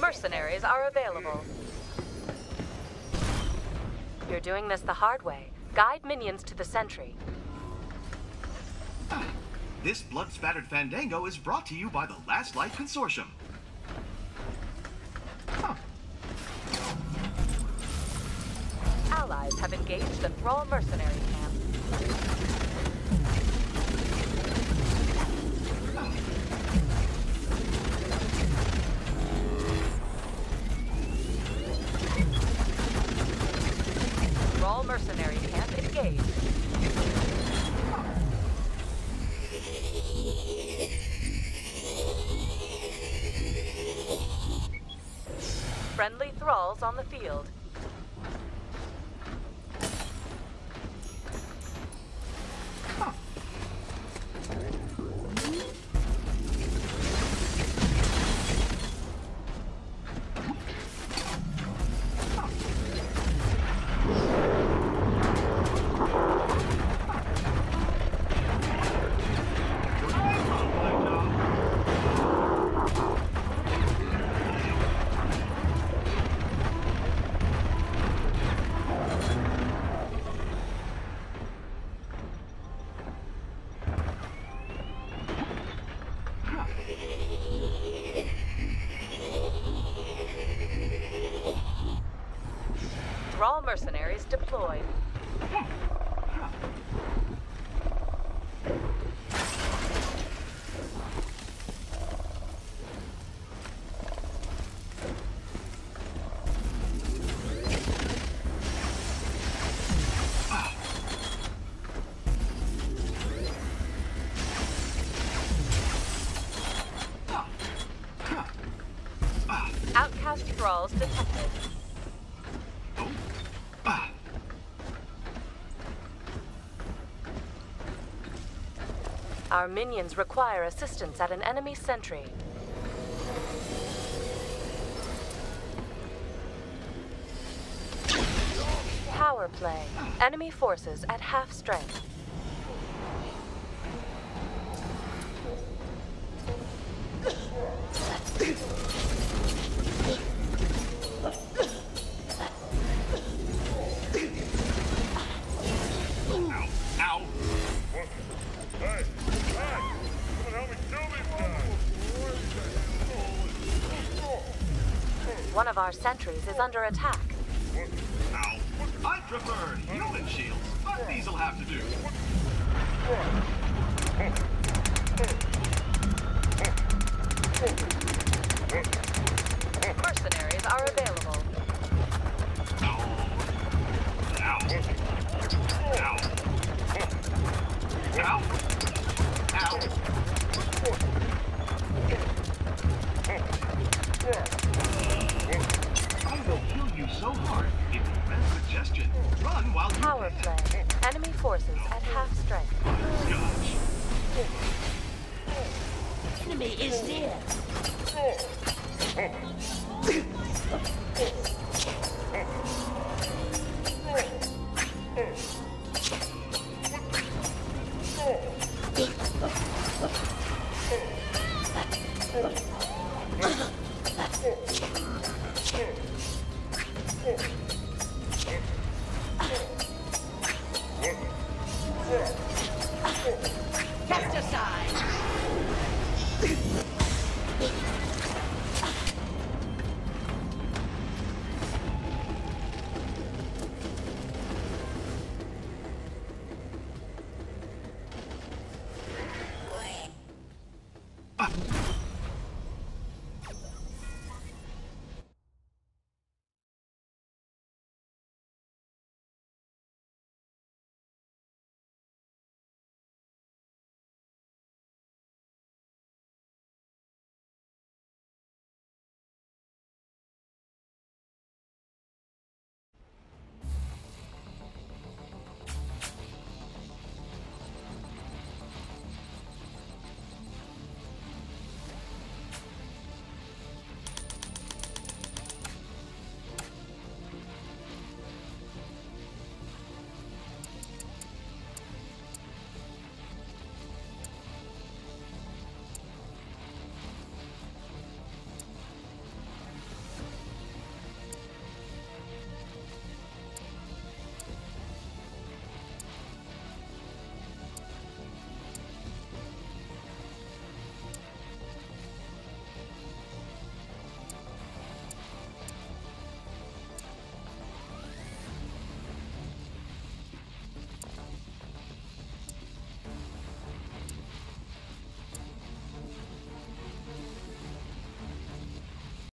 Mercenaries are available. You're doing this the hard way. Guide minions to the sentry. This blood-spattered fandango is brought to you by the Last Light Consortium. Huh. Allies have engaged the Thrall mercenary camp. On the field. Deployed. Outcast thralls detected. Our minions require assistance at an enemy sentry. Power play. Enemy forces at half strength. One of our sentries is under attack. Ow. I prefer human shields, but these'll have to do. Mercenaries are available. Ow. Ow. so hard. It's best suggestion. Run while you Power can. Enemy forces at half strength. Enemy is near. Mm.